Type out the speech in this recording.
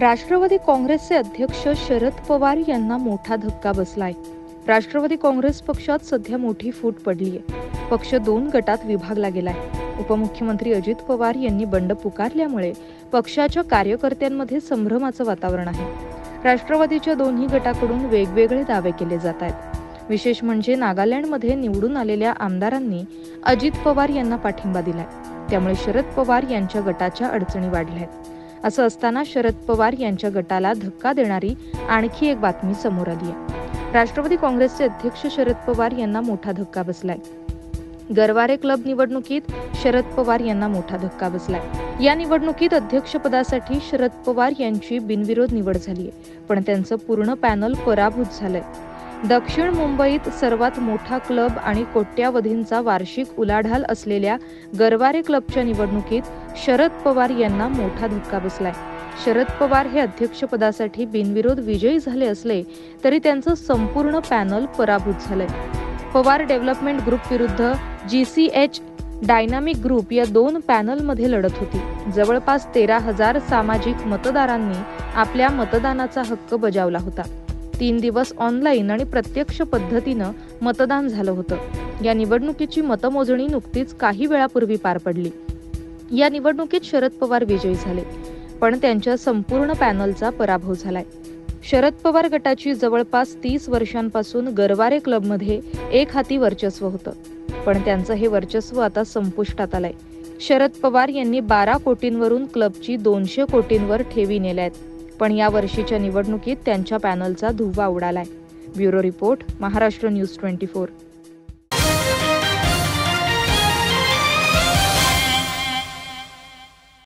राष्ट्रवादी काँग्रेसचे अध्यक्ष शरद पवार यांना मोठा धक्का बसलाय. राष्ट्रवादी काँग्रेस पक्षात सध्या मोठी फूट पडली आहे पक्ष दोन गटात विभागला गेलाय. उपमुख्यमंत्री अजित पवार यांनी बंड पुकारल्यामुळे पक्षाच्या कार्यकर्त्यांमध्ये संभ्रमाचं वातावरण आहे. राष्ट्रवादीच्या दोन्ही गटाकडून वेगवेगळे दावे केले जात आहेत. विशेष म्हणजे नागालँडमध्ये निवडून आलेल्या आमदारांनी अजित पवार यांना पाठिंबा दिलाय. त्यामुळे शरद पवार यांच्या गटाच्या अडचणी वाढल्या आहेत असं असताना शरद पवार यांच्या गटाला धक्का देणारी आणखी एक बातमी समोर आली आहे. राष्ट्रवादी काँग्रेसचे अध्यक्ष शरद पवार यांना मोठा धक्का बसलाय. गरवारे क्लब निवडणुकीत शरद पवार यांना मोठा धक्का बसलाय. या निवडणुकीत अध्यक्षपदासाठी शरद पवार यांची बिनविरोध निवड झाली आहे पण त्यांचं पूर्ण पॅनल पराभूत झालंय. दक्षिण मुंबईत सर्वात मोठा क्लब आणि कोट्यावधींचा वार्षिक उलाढाल असलेल्या गरवारे क्लबच्या निवडणुकीत शरद पवार यांना मोठा धक्का बसलाय. शरद पवार हे अध्यक्षपदासाठी बिनविरोध विजयी झाले असले तरी त्यांचं संपूर्ण पॅनल पराभूत झालंय. पवार डेव्हलपमेंट ग्रुप विरुद्ध G C H dynamic group या दोन पॅनलमध्ये लढत होती. जवळपास तेरा हजार सामाजिक मतदारांनी आपल्या मतदानाचा हक्क बजावला होता. तीन दिवस ऑनलाईन आणि प्रत्यक्ष पद्धतीनं मतदान झालं होतं. या निवडणुकीची मतमोजणी नुकतीच काही वेळापूर्वी पार पडली. या निवडणुकीत शरद पवार विजयी झाले पण त्यांच्या संपूर्ण पॅनलचा पराभव झालाय. शरद पवार गटाची जवळपास तीस वर्षांपासून गरवारे क्लबमध्ये एक हाती वर्चस्व होतं पण त्यांचं हे वर्चस्व आता संपुष्टात आलंय. शरद पवार यांनी बारा कोटींवरून क्लबची दोनशे कोटींवर ठेवी नेल्या आहेत पण या वर्षीच्या निवडणुकीत त्यांच्या पॅनलचा धुव्वा उडालाय. Bureau report Maharashtra news twenty four.